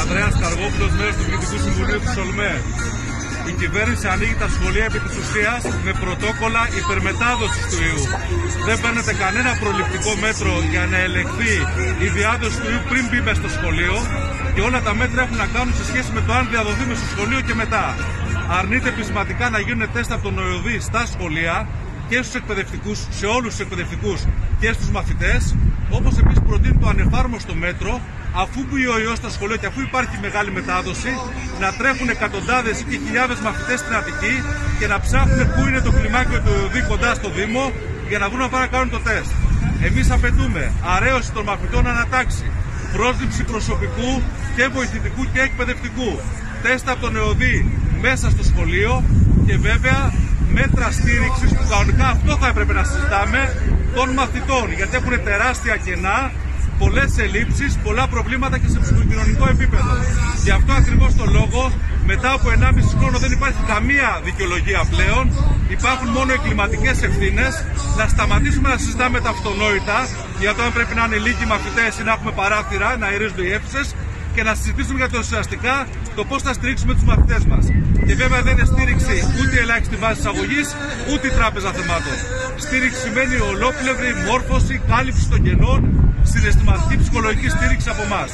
Ανδρέας Καργόπουλος, μέρος του Διοικητικού Συμβουλίου του ΣΟΛΜΕ. Η κυβέρνηση ανοίγει τα σχολεία επί της ουσίας με πρωτόκολλα υπερμετάδοσης του ιού. Δεν παίρνετε κανένα προληπτικό μέτρο για να ελεγχθεί η διάδοση του ιού πριν μπει μες στο σχολείο και όλα τα μέτρα έχουν να κάνουν σε σχέση με το αν διαδοθεί μες στο σχολείο και μετά. Αρνείται πεισματικά να γίνουν τεστ από τον νοηοδή στα σχολεία και στους εκπαιδευτικούς, σε όλους τους εκπαιδευτικούς και στους μαθητές, όπως επίσης προτείνει το ανεφάρμοστο μέτρο αφού μπει ο ιός στα σχολεία και αφού υπάρχει μεγάλη μετάδοση, να τρέχουν εκατοντάδες ή χιλιάδες μαθητές στην Αττική και να ψάχνουν πού είναι το κλιμάκιο του ΕΟΔΗ κοντά στο Δήμο για να βρουν να πάνε να κάνουν το τεστ. Εμείς απαιτούμε αρέωση των μαθητών ανατάξει, πρόσληψη προσωπικού και βοηθητικού και εκπαιδευτικού, τεστ από τον ΕΟΔΗ μέσα στο σχολείο και βέβαια μέτρα στήριξης που κανονικά αυτό θα έπρεπε να συζητάμε των μαθητών γιατί έχουν τεράστια κενά πολλές ελλείψεις, πολλά προβλήματα και σε ψυχοκοινωνικό επίπεδο. Γι' αυτό ακριβώς το λόγο, μετά από 1,5 χρόνο δεν υπάρχει καμία δικαιολογία πλέον. Υπάρχουν μόνο εγκληματικές ευθύνες. Να σταματήσουμε να συζητάμε τα αυτονόητα για το αν πρέπει να είναι λίγοι μαθητές ή να έχουμε παράθυρα, να ειρίζονται οι αίθουσε και να συζητήσουμε για το ουσιαστικά το πώς θα στηρίξουμε τους μαθητές μας. Και βέβαια δεν είναι στήριξη ούτε η ελάχιστη βάση εισαγωγή, ούτε η τράπεζα θεμάτων. Στήριξη σημαίνει ολόκληρη μόρφωση, κάλυψη των κενών, συναισθηματική ψυχολογική στήριξη από εμάς.